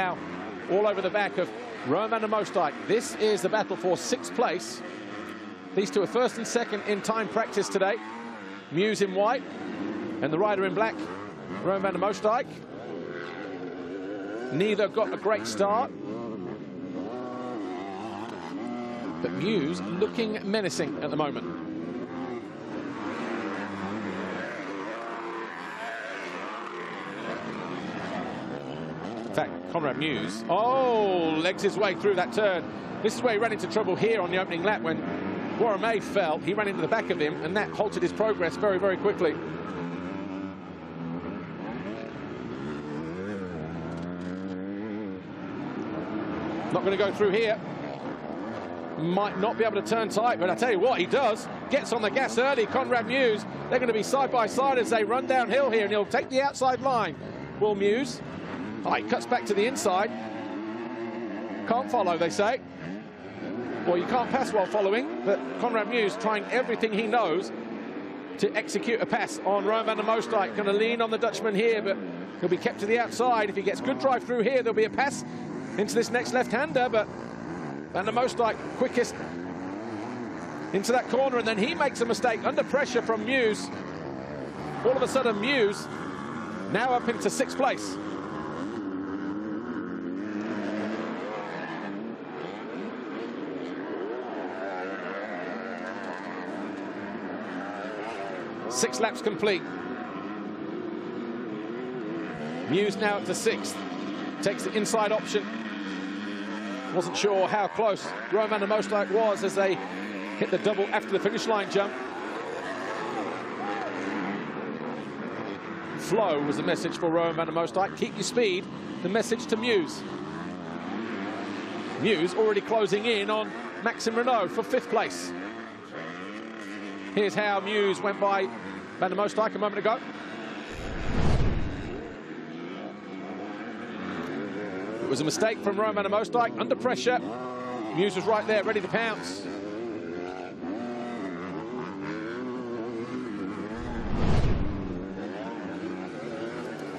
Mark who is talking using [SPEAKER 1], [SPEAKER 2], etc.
[SPEAKER 1] now all over the back of Roman and Moosdijk. This is the battle for sixth place. These two are first and second in time practice today. Mewse in white and the rider in black, Roan van der Neither got a great start. But Mewse looking menacing at the moment. Conrad Mewse, oh, legs his way through that turn. This is where he ran into trouble here on the opening lap when May fell. He ran into the back of him, and that halted his progress very, very quickly. Not going to go through here. Might not be able to turn tight, but I tell you what, he does. Gets on the gas early, Conrad Mewse. They're going to be side by side as they run downhill here, and he'll take the outside line. Will Mewse. Oh, cuts back to the inside. Can't follow, they say. Well, you can't pass while following, but Conrad Mewse trying everything he knows to execute a pass on Roan van der Moosdijk. Going to lean on the Dutchman here, but he'll be kept to the outside. If he gets good drive through here, there'll be a pass into this next left-hander, but Van der Moosdijk quickest into that corner, and then he makes a mistake under pressure from Mewse. All of a sudden, Mewse now up into sixth place. Six laps complete. Mewse now up to sixth. Takes the inside option. Wasn't sure how close Roan der Moosdijk was as they hit the double after the finish line jump. Flow was the message for Roan van der Moosdijk. Keep your speed. The message to Mewse. Mewse already closing in on Maxime Renaux for fifth place. Here's how Mewse went by Van der Moosdijk a moment ago. It was a mistake from Roman der under pressure. Mewse was right there, ready to pounce.